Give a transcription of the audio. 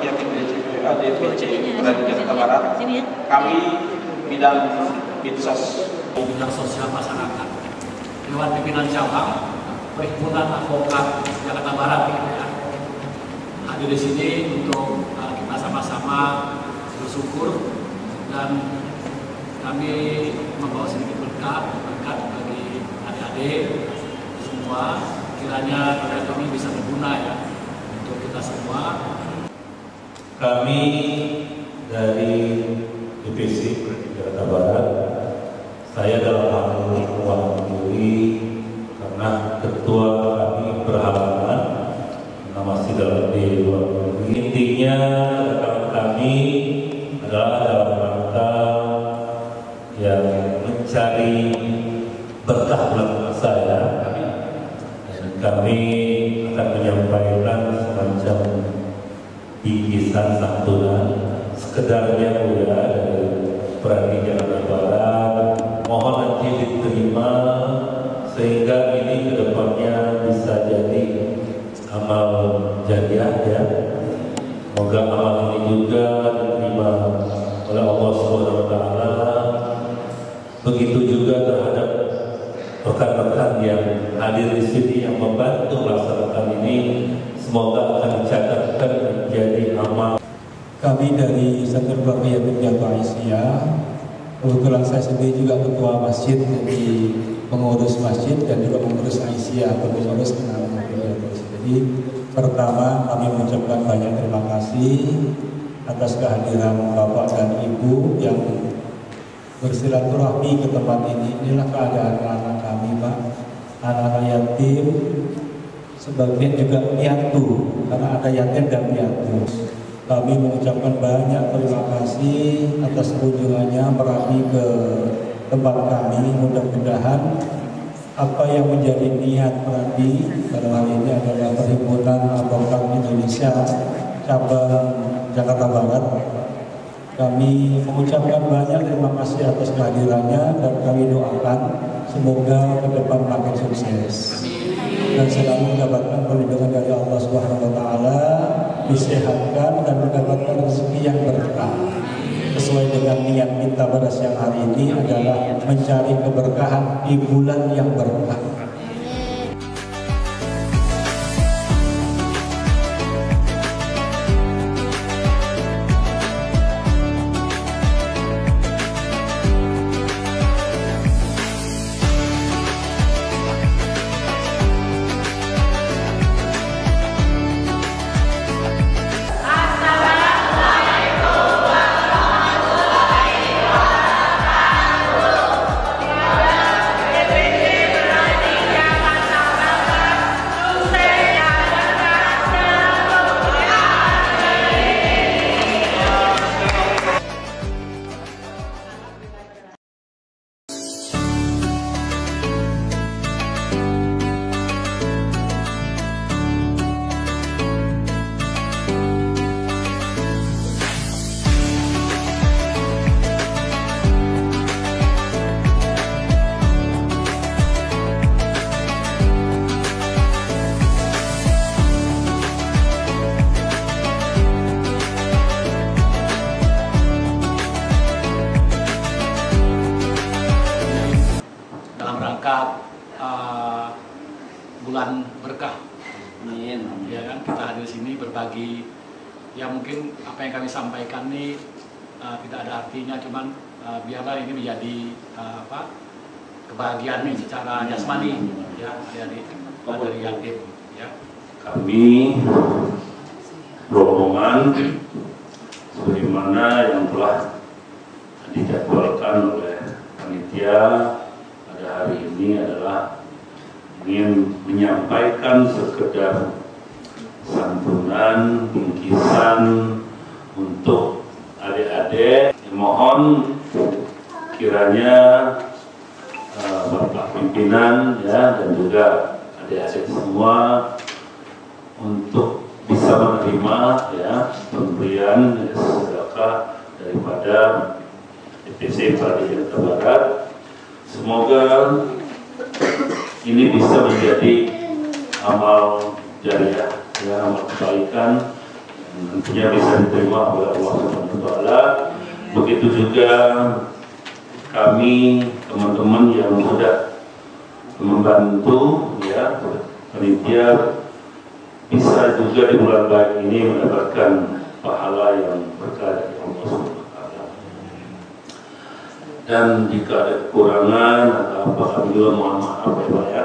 yatim DCP, eh, DPC Berada Jakarta Barat, kami bidang Binsos bidang sosial masyarakat. Dewan Pimpinan Cabang Perhimpunan Advokat Jakarta Barat ya. Hadir di sini untuk uh, kita sama-sama bersyukur dan kami membawa sedikit berkat, berkat bagi adik-adik semua. Kiranya berkat ini bisa berguna ya untuk kita semua. Kami dari DPC Jakarta Barat, saya dalam hal ini mewakili karena ketua kami berhalangan, karena masih dalam di luar negeri. Intinya kami adalah dalam rangka yang mencari berkah bulan ya. Dan kami akan menyampaikan bingkisan santunan sekedarnya ya dari Pradi Jakarta Barat mohon nanti diterima sehingga ini ke depannya bisa jadi amal jariah ya. Semoga amal ini juga diterima oleh Allah Subhanahu Wa Taala. Begitu juga terhadap rekan-rekan yang hadir di sini yang membantu melaksanakan ini. Semoga akan dicatatkan menjadi amal Kami dari Santun Keluarga Yatim Piatu Aisyah, kebetulan saya sendiri juga ketua masjid, jadi pengurus masjid dan juga pengurus Aisyah, pengurus kenal Jadi pertama kami mengucapkan banyak terima kasih atas kehadiran Bapak dan Ibu yang bersilaturahmi ke tempat ini. Inilah keadaan anak kami, Pak. Anak-anak yatim, sebagian juga piatu, karena ada yatim dan piatu. Kami mengucapkan banyak terima kasih atas kunjungannya merapi ke tempat kami. Mudah-mudahan apa yang menjadi niat Merapi dalam hal ini adalah Perhimpunan Advokat Indonesia cabang Jakarta Barat. Kami mengucapkan banyak terima kasih atas kehadirannya dan kami doakan semoga ke depan makin sukses dan selalu mendapatkan perlindungan dari Allah Subhanahu wa taala, disehatkan dan mendapatkan rezeki yang berkah. Sesuai dengan niat kita pada siang hari ini adalah mencari keberkahan di bulan yang berkah. Berbagi ya mungkin apa yang kami sampaikan ini uh, tidak ada artinya cuman uh, biarlah ini menjadi uh, apa kebahagiaan nih secara jasmani ya uh, dari yatim ya. kami rombongan sebagaimana yang telah dijadwalkan oleh panitia pada hari ini adalah ingin menyampaikan sekedar santunan, bingkisan untuk adik-adik. Mohon kiranya eh, Bapak pimpinan ya dan juga adik-adik semua untuk bisa menerima ya pemberian sedekah daripada DPC Padi Jakarta Barat. Semoga ini bisa menjadi amal jariah ya amal kebaikan tentunya bisa diterima oleh Allah Subhanahu wa taala. Begitu juga kami teman-teman yang sudah membantu ya panitia bisa juga di bulan baik ini mendapatkan pahala yang berkah dari Allah Subhanahu wa taala. Dan jika ada kekurangan atau apa kami juga mohon maaf ya Pak ya.